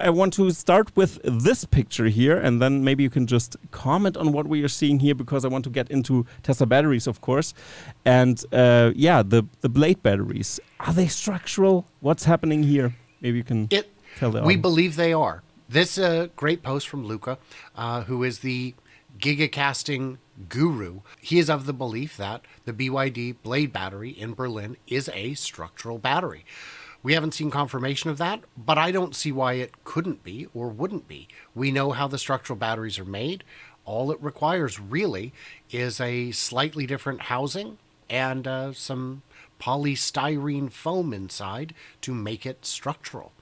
I want to start with this picture here, and then maybe you can just comment on what we are seeing here, because I want to get into Tesla batteries, of course. And uh, yeah, the the blade batteries are they structural? What's happening here? Maybe you can it, tell the We believe they are. This uh, great post from Luca, uh, who is the gigacasting guru. He is of the belief that the BYD blade battery in Berlin is a structural battery. We haven't seen confirmation of that, but I don't see why it couldn't be or wouldn't be. We know how the structural batteries are made. All it requires really is a slightly different housing and uh, some polystyrene foam inside to make it structural.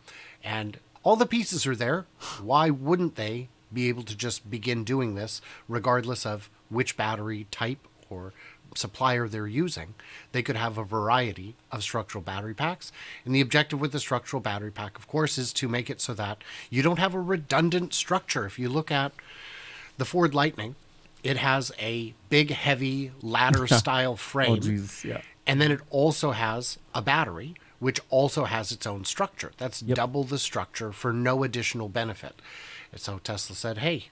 And all the pieces are there. Why wouldn't they be able to just begin doing this, regardless of which battery type or supplier they're using, they could have a variety of structural battery packs. And the objective with the structural battery pack, of course, is to make it so that you don't have a redundant structure. If you look at the Ford Lightning, it has a big, heavy ladder oh, style oh, frame. Oh, yeah. And then it also has a battery, which also has its own structure. That's yep. double the structure for no additional benefit. And so Tesla said, hey,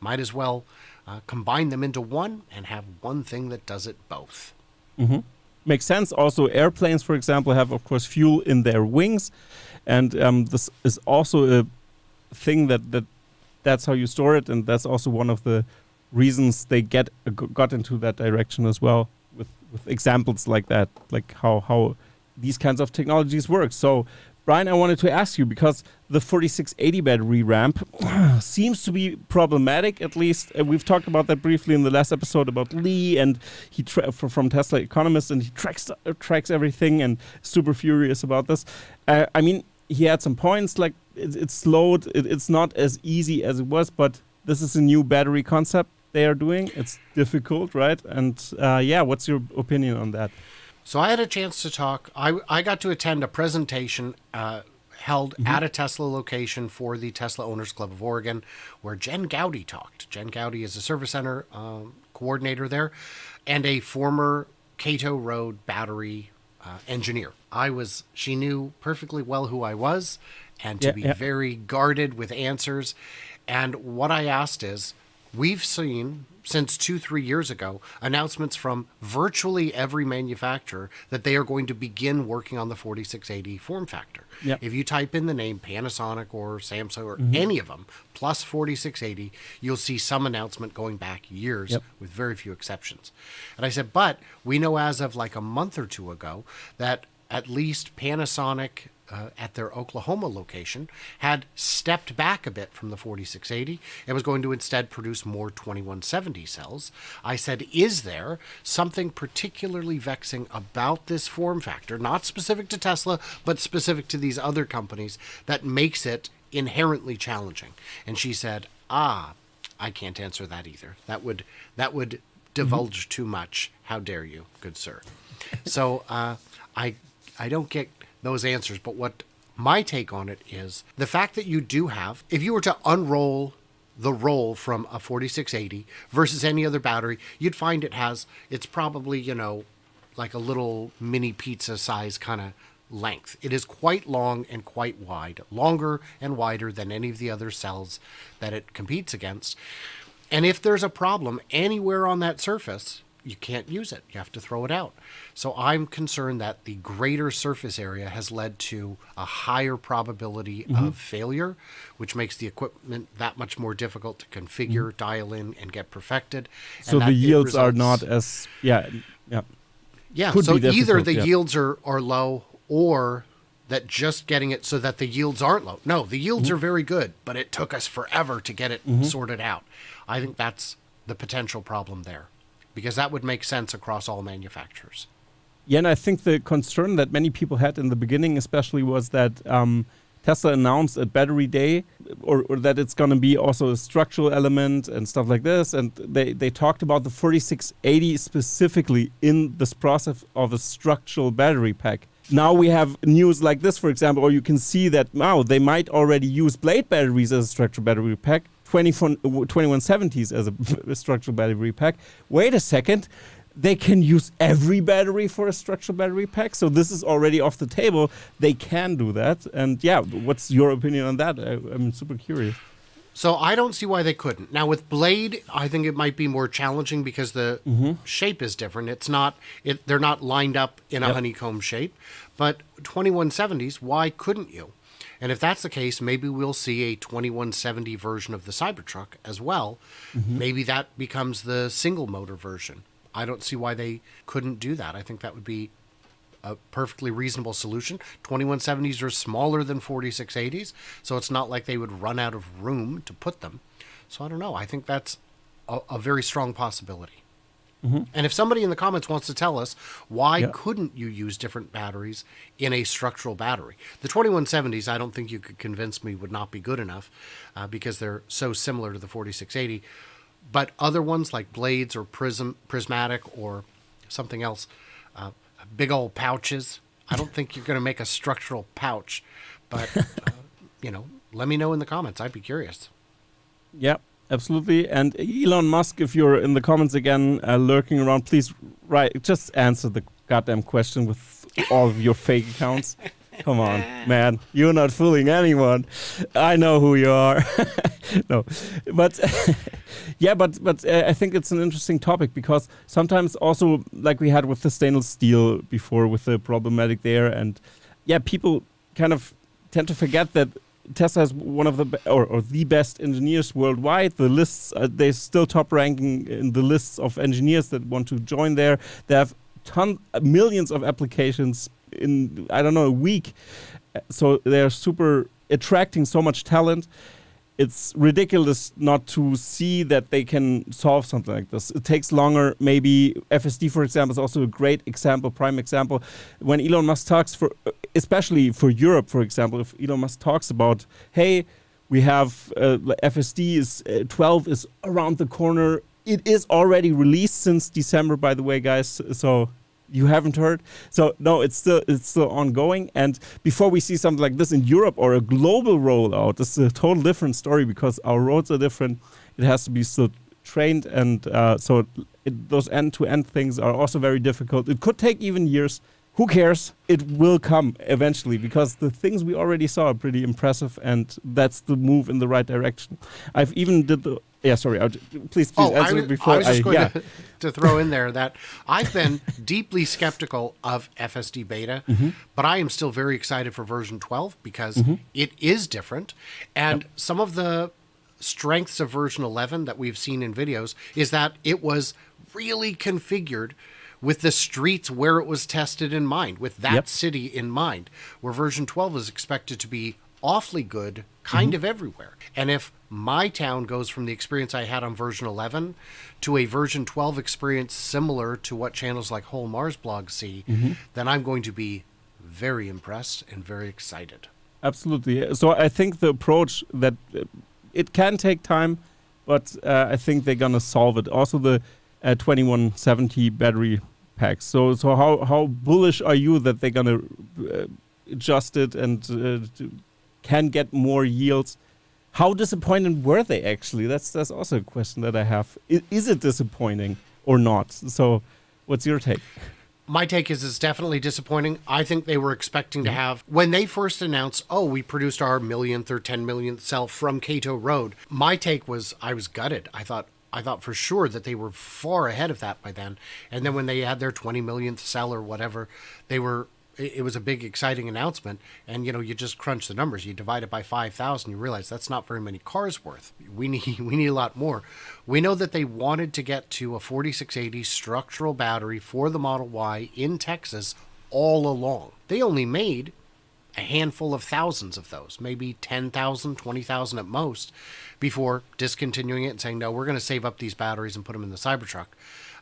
might as well uh, combine them into one and have one thing that does it both. Mm-hmm. Makes sense. Also, airplanes, for example, have, of course, fuel in their wings. And um, this is also a thing that, that that's how you store it. And that's also one of the reasons they get uh, got into that direction as well with, with examples like that, like how, how these kinds of technologies work. So Brian, I wanted to ask you because the 4680 battery ramp seems to be problematic. At least uh, we've talked about that briefly in the last episode about Lee and he from Tesla Economist, and he tracks uh, tracks everything and super furious about this. Uh, I mean, he had some points like it, it's slowed. It, it's not as easy as it was, but this is a new battery concept they are doing. It's difficult, right? And uh, yeah, what's your opinion on that? So I had a chance to talk. I, I got to attend a presentation uh, held mm-hmm. at a Tesla location for the Tesla Owners Club of Oregon, where Jen Gowdy talked. Jen Gowdy is a service center um, coordinator there, and a former Kato Road battery uh, engineer. I was. She knew perfectly well who I was, and to yeah, be yeah. very guarded with answers. And what I asked is, we've seen since two, three years ago, announcements from virtually every manufacturer that they are going to begin working on the 4680 form factor. Yep. If you type in the name Panasonic or Samsung or mm-hmm. any of them, plus 4680, you'll see some announcement going back years yep. with very few exceptions. And I said, but we know as of like a month or two ago that at least Panasonic uh, at their Oklahoma location had stepped back a bit from the 4680 and was going to instead produce more 2170 cells. I said, Is there something particularly vexing about this form factor, not specific to Tesla, but specific to these other companies, that makes it inherently challenging? And she said, Ah, I can't answer that either. That would that would divulge mm-hmm. too much. How dare you, good sir? So uh, I I don't get those answers. But what my take on it is the fact that you do have, if you were to unroll the roll from a 4680 versus any other battery, you'd find it has, it's probably, you know, like a little mini pizza size kind of length. It is quite long and quite wide, longer and wider than any of the other cells that it competes against. And if there's a problem anywhere on that surface, you can't use it. You have to throw it out. So I'm concerned that the greater surface area has led to a higher probability mm-hmm. of failure, which makes the equipment that much more difficult to configure, mm-hmm. dial in, and get perfected. So the yields results, are not as yeah yeah yeah. Could so either the yeah. yields are are low or that just getting it so that the yields aren't low. No, the yields mm-hmm. are very good, but it took us forever to get it mm-hmm. sorted out. I think that's the potential problem there because that would make sense across all manufacturers. Yeah, and I think the concern that many people had in the beginning, especially, was that um, Tesla announced at Battery Day, or, or that it's going to be also a structural element and stuff like this. And they, they talked about the 4680 specifically in this process of a structural battery pack. Now we have news like this, for example, or you can see that now they might already use blade batteries as a structural battery pack 2170s as a structural battery pack. Wait a second, they can use every battery for a structural battery pack. So this is already off the table. They can do that. And yeah, what's your opinion on that? I, I'm super curious. So I don't see why they couldn't. Now with Blade, I think it might be more challenging because the Mm-hmm. shape is different. It's not it they're not lined up in a honeycomb shape. But 2170s, why couldn't you? And if that's the case, maybe we'll see a 2170 version of the Cybertruck as well. Mm-hmm. Maybe that becomes the single motor version. I don't see why they couldn't do that. I think that would be a perfectly reasonable solution. 2170s are smaller than 4680s, so it's not like they would run out of room to put them. So I don't know. I think that's a, a very strong possibility. And if somebody in the comments wants to tell us why Yeah. couldn't you use different batteries in a structural battery? The 2170s, I don't think you could convince me would not be good enough uh, because they're so similar to the 4680. But other ones like blades or prism, prismatic or something else, uh, big old pouches. I don't think you're going to make a structural pouch, but uh, you know, let me know in the comments. I'd be curious. Yeah, absolutely. And Elon Musk, if you're in the comments again, uh, lurking around, please write. Just answer the goddamn question with all of your fake accounts. Come on, man. You're not fooling anyone. I know who you are. no, but yeah, but but uh, I think it's an interesting topic because sometimes also like we had with the stainless steel before with the problematic there, and yeah, people kind of tend to forget that Tesla is one of the or, or the best engineers worldwide. The lists uh, they're still top ranking in the lists of engineers that want to join there. They have tons, millions of applications in I don't know a week, Uh, so they're super attracting so much talent. It's ridiculous not to see that they can solve something like this. It takes longer. Maybe FSD, for example, is also a great example, prime example. When Elon Musk talks for, especially for Europe, for example, if Elon Musk talks about, hey, we have uh, FSD is uh, 12 is around the corner. It is already released since December, by the way, guys. So you haven't heard. So no, it's still it's still ongoing. And before we see something like this in Europe or a global rollout, this is a total different story because our roads are different. It has to be still trained, and uh, so it, those end-to-end things are also very difficult. It could take even years. Who cares? It will come eventually because the things we already saw are pretty impressive, and that's the move in the right direction. I've even did the yeah. Sorry, I'll, please please Oh, answer it before I going yeah. To, throw in there that I've been deeply skeptical of FSD beta, Mm-hmm. but I am still very excited for version 12 because it is different. And some of the strengths of version 11 that we've seen in videos is that it was really configured with the streets where it was tested in mind, with that Yep. city in mind, where version 12 is expected to be awfully good kind of everywhere. And if my town goes from the experience I had on version 11 to a version 12 experience similar to what channels like Whole Mars blog see, then I'm going to be very impressed and very excited. Absolutely. So I think the approach that uh, it can take time, but uh, I think they're gonna solve it. Also, the uh, 2170 battery packs. So, so how how bullish are you that they're gonna uh, adjust it and uh, can get more yields? How disappointed were they actually? That's that's also a question that I have. I, is it disappointing or not? So, what's your take? My take is it's definitely disappointing. I think they were expecting to have when they first announced, "Oh, we produced our millionth or 10 millionth cell from Kato Road." My take was I was gutted. I thought I thought for sure that they were far ahead of that by then. And then when they had their 20 millionth cell or whatever, they were it was a big exciting announcement. And you know you just crunch the numbers. You divide it by 5000 you realize that's not very many cars worth. We need we need a lot more. We know that they wanted to get to a 4680 structural battery for the model y in texas all along. They only made a handful of thousands of those, maybe 10,000, 20,000 at most, before discontinuing it and saying, no, we're going to save up these batteries and put them in the Cybertruck.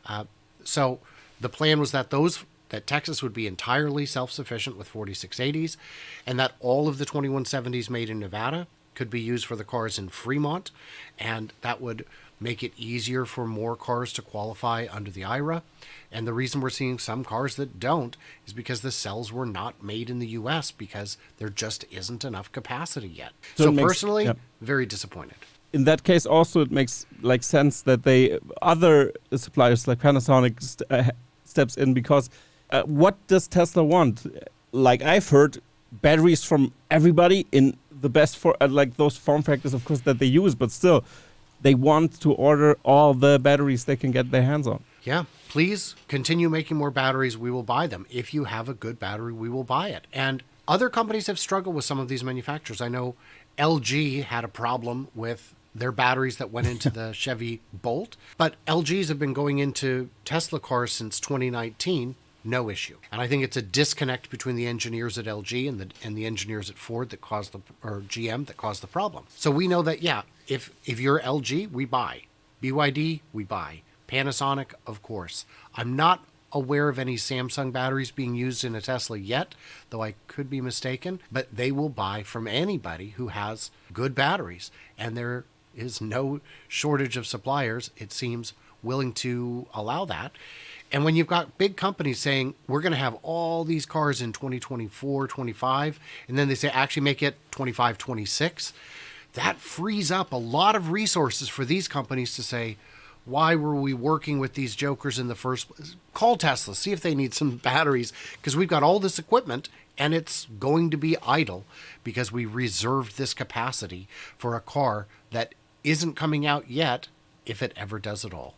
Uh, so the plan was that those that Texas would be entirely self-sufficient with 4680s and that all of the 2170s made in Nevada could be used for the cars in Fremont and that would make it easier for more cars to qualify under the IRA. And the reason we're seeing some cars that don't is because the cells were not made in the US because there just isn't enough capacity yet. So So, makes- personally, very disappointed. in that case, also it makes like sense that they other suppliers like Panasonic st uh, steps in because uh, what does Tesla want? Like I've heard, batteries from everybody in the best for uh, like those form factors, of course, that they use, but still, they want to order all the batteries they can get their hands on. Yeah, please continue making more batteries. We will buy them. If you have a good battery, we will buy it. And other companies have struggled with some of these manufacturers. I know LG had a problem with their batteries that went into the Chevy Bolt, but LGs have been going into Tesla cars since 2019 no issue. And I think it's a disconnect between the engineers at LG and the and the engineers at Ford that caused the or GM that caused the problem. So we know that yeah, if if you're LG, we buy. BYD, we buy. Panasonic, of course. I'm not aware of any Samsung batteries being used in a Tesla yet, though I could be mistaken, but they will buy from anybody who has good batteries. And there is no shortage of suppliers, it seems, willing to allow that. And when you've got big companies saying, we're going to have all these cars in 2024, 25, and then they say, actually make it 25, 26, that frees up a lot of resources for these companies to say, why were we working with these jokers in the first place? Call Tesla, see if they need some batteries, because we've got all this equipment and it's going to be idle because we reserved this capacity for a car that isn't coming out yet, if it ever does at all.